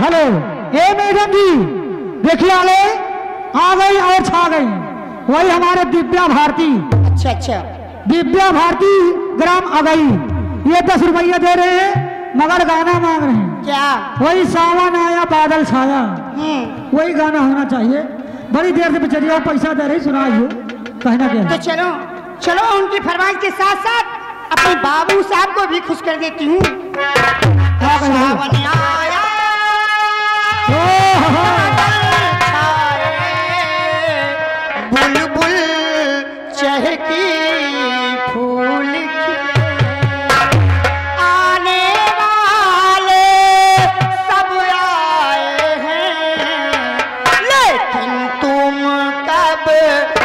Hello ए madam जी देखिए आगे आ गई और छा गई। वही हमारे दिव्या भारती। अच्छा अच्छा। दिव्या भारती ग्राम आ गई ये दस रुपया दे रहे हैं मगर गाना मांग रहे हैं। क्या? वही सावन आया बादल छाया। हम्म। वही गाना होना चाहिए। बड़ी देर से बेचारी और पैसा दे रही सुनाइए कहना क्या तो चलो चलो उनकी फरमाइश के साथ साथ अपने बाबू साहब को भी खुश कर देती हूँ। রাতে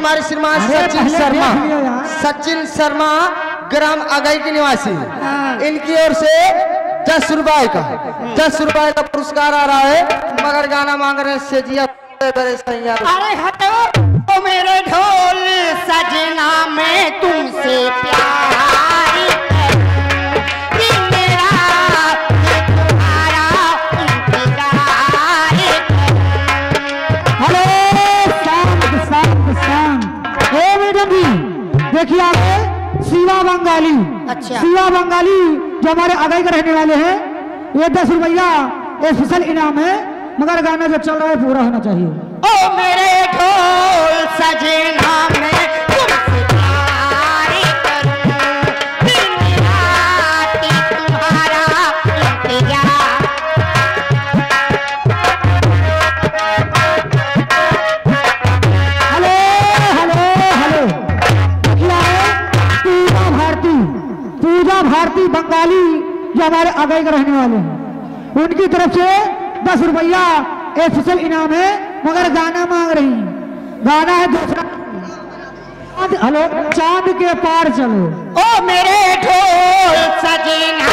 हमारे श्रीमान सचिन शर्मा। सचिन शर्मा ग्राम अगई के निवासी इनकी ओर से दस रुपए का दस रुपए का पुरस्कार आ रहा है। मगर गाना मांग रहे हैं सेजिया बड़े अरे हटो तो मेरे ढोल सजना में तुमसे प्यार। देखिए आगे शिवा बंगाली। अच्छा। शिवा बंगाली जो हमारे आगे के रहने वाले हैं ये दस रुपया स्पेशल इनाम है मगर गाना जो चल रहा है पूरा होना चाहिए। ओ मेरे ढोल सजना मैं हमारे आगे के रहने वाले हैं। उनकी तरफ़ से दस रुपया स्पेशल इनाम है, मगर गाना मांग रही हैं। गाना है दूसरा। हेलो, चाँद के पार चलो। ओ मेरे ढोल सजना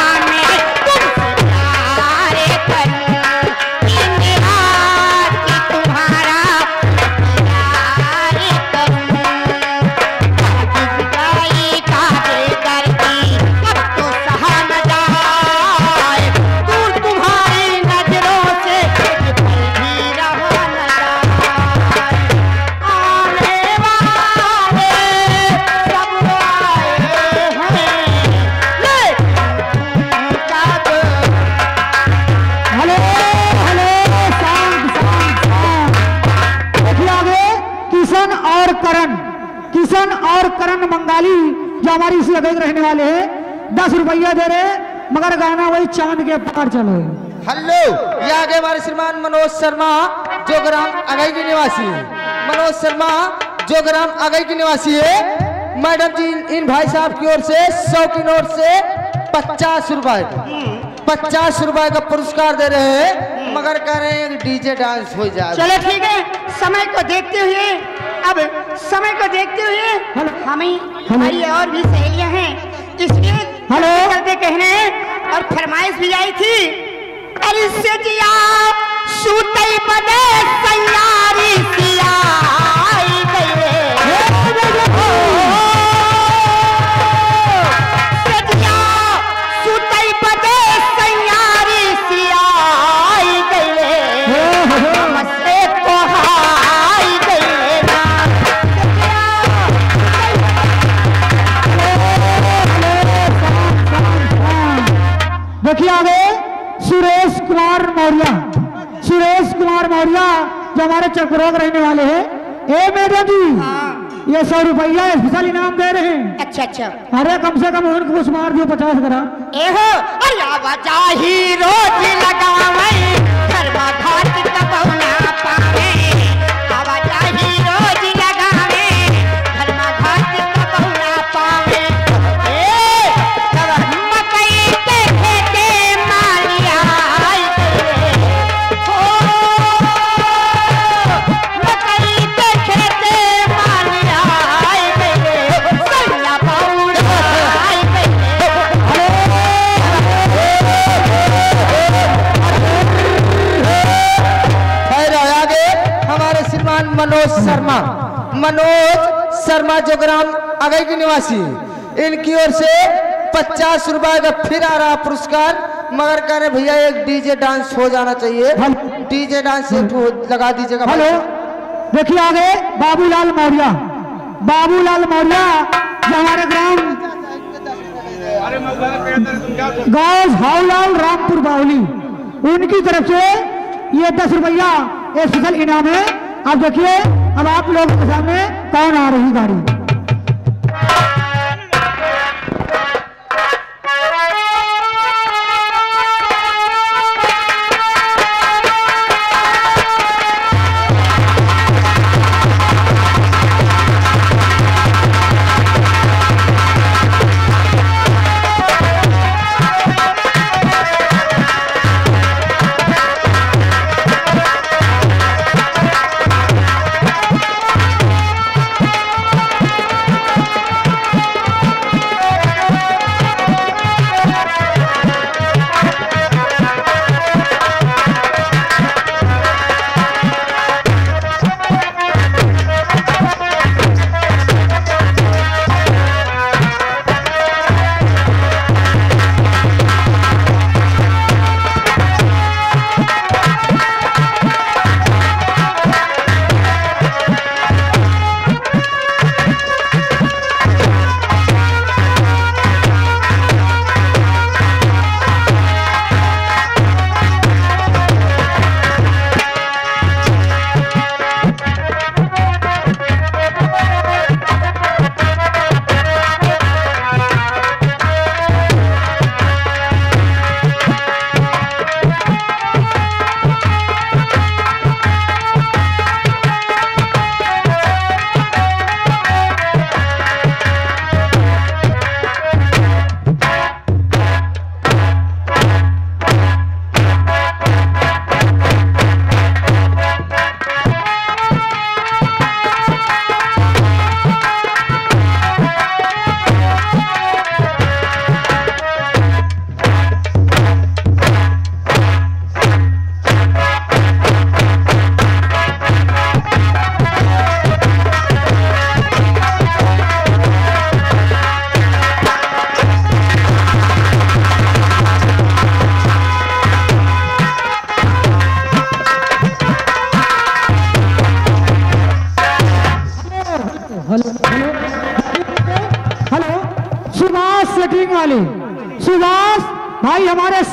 रुपया दे रहे मगर गाना वही चाँद के पार चलो। हेलो ये आगे हमारे श्रीमान मनोज शर्मा जो ग्राम अगई के निवासी है। मनोज शर्मा जो ग्राम अगई के निवासी है। मैडम जी इन- भाई साहब की ओर से सौ की नोट से पचास रुपए का पचास रुपए का पुरस्कार दे रहे हैं मगर कह रहे हैं डीजे डांस हो जाए चलो ठीक है समय को देखते हुए अब समय को देखते हुए हमें हमारी और भी सहेलियाँ हैं। इसलिए हेलो। करते कहने और फरमाइश भी आई थी अरे से जिया सूतई बदे सैयारी सिया देखिए आगे। सुरेश कुमार मौर्य। सुरेश कुमार मौर्य जो हमारे चक्रोग रहने वाले हैं। ए मैडम जी ये सौ रुपया स्पेशल इनाम दे रहे हैं। अच्छा अच्छा। अरे कम से कम उनको कुछ मार दियो पचास ग्राम। एहो अरे आवाजा ही रोज लगावई। निवासी इनकी ओर से पचास रुपए का फिर आ रहा पुरस्कार। मगर कह रहे भैया एक डीजे डांस हो जाना चाहिए। डीजे डांस एक लगा दीजिएगा हेलो। देखिए आगे बाबूलाल मौर्य। बाबूलाल मौर्य हमारे ग्राम गाँव हाउलाल रामपुर बावली। उनकी तरफ़ से ये दस रुपया स्पेशल इनाम है। अब देखिए अब आप लोगों के सामने कौन आ रही गाड़ी?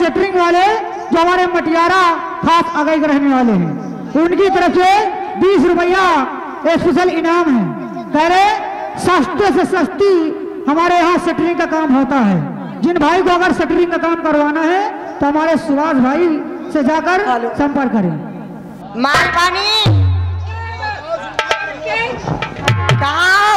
सेटरिंग वाले जो हमारे मटियारा खास अगई के रहने वाले हैं उनकी तरफ़ से बीस रुपया स्पेशल इनाम है। कह रहे सस्ते से सस्ती हमारे यहाँ सेटरिंग का काम होता है। जिन भाई को अगर सेटरिंग का काम करवाना है तो हमारे सुभाष भाई से जाकर संपर्क करें। माल पानी। कहाँ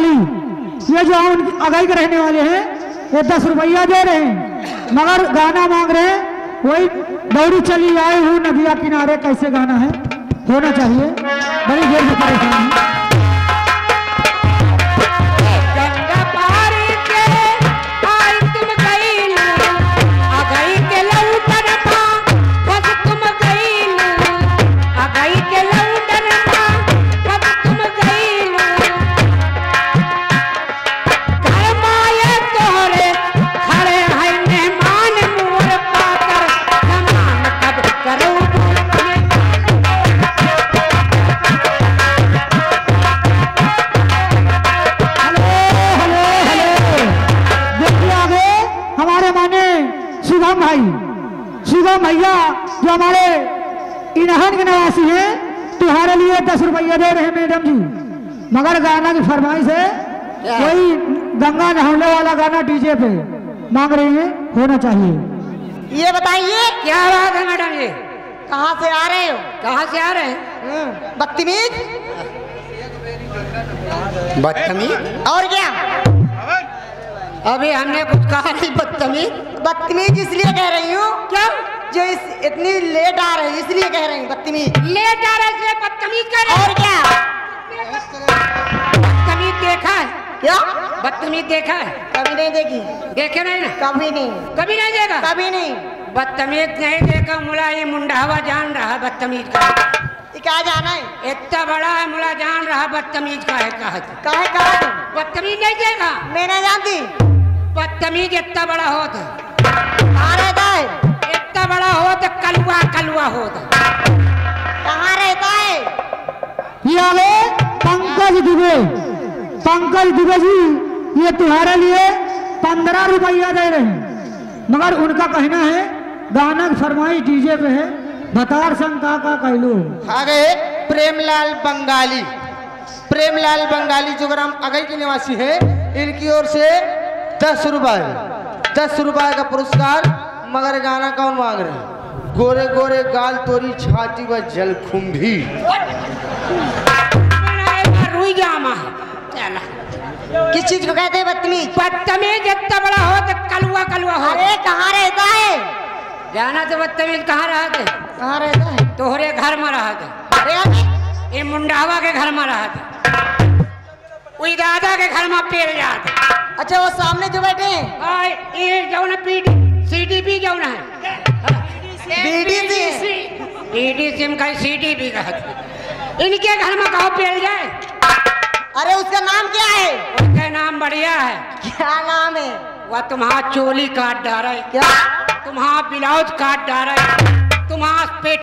बंगाली ये जो हम अगई के रहने वाले हैं, ये दस रुपया दे रहे हैं। मगर गाना मांग रहे हैं, वही दौड़ी चली, आए हूँ नदिया किनारे, कैसे गाना है? होना चाहिए। बड़ी देर से परेशान है। हमारे इन्हन के निवासी हैं तुम्हारे लिए दस रुपया दे रहे मैडम जी। मगर गाना की फरमाइश है वही गंगा नहाने वाला गाना डीजे पे मांग रही है होना चाहिए। ये बताइए क्या बात है मैडम जी? कहाँ से आ रहे हो? कहाँ से आ रहे हैं? बदतमीज? बदतमीज? और क्या? अभी हमने कुछ कहा नहीं बदतमीज। बदतमीज इसलिए कह रही हूँ क्या? जो इस इतनी लेट आ रहे रही इसलिए कह रही हूँ बदतमीज। लेट आ रहे इसलिए बदतमीज कर रहे और क्या? बदतमीज देखा है? क्या? बदतमीज देखा है? कभी नहीं देखी। देखे नहीं ना? कभी नहीं। कभी नहीं देखा? कभी नहीं। बदतमीज नहीं देखा मुला ये मुंडावा जान रहा बदतमीज का। क्या जाना है? इतना बड़ा है मुला जान रहा बदतमीज का है कहा कहे कहा बदतमीज नहीं देखा? मैं नहीं जानती। बदतमीज इतना बड़ा होता कहाँ रहता है? इतना बड़ा होता कलुआ कलुआ होता कहाँ रहता है? ये आ पंकज दुबे। पंकज दुबे जी ये तुम्हारे लिए पंद्रह रुपया दे रहे हैं। मगर उनका कहना है गाना की फरमाइश डीजे पे है बतार संग का का कहलो आ गए प्रेमलाल बंगाली। प्रेमलाल बंगाली जो ग्राम अगई के निवासी है इनकी ओर से दस रुपए दस रुपए का पुरस्कार मगर गाना कौन मांग रहे हैं? गोरे गोरे गाल तोरी छाती व जामा चला किस चीज़ को कहते हैं बदतमीज? बदतमीज इतना बड़ा हो तो कलुआ कलुआ हो। अरे कहाँ रहता है? जाना तो बदतमीज कहाँ रहा थे कहाँ रहता है? तोहरे घर में रहा थे अरे ये मुंडावा के घर में रहा थे वही दादा के घर में पेड़ जाते अच्छा वो सामने जो बैठे हैं। और ये जो ना पीडी सीडीपी क्यों ना है बीडीसी डीडी सिम का सीडीपी का? इनके घर में कहो पेल जाए। अरे उसका नाम क्या है? उसका नाम बढ़िया है। क्या नाम है? वह तुम्हारा चोली काट डाल है। क्या? तुम्हारा ब्लाउज काट डाल है। तुम्हारा पेट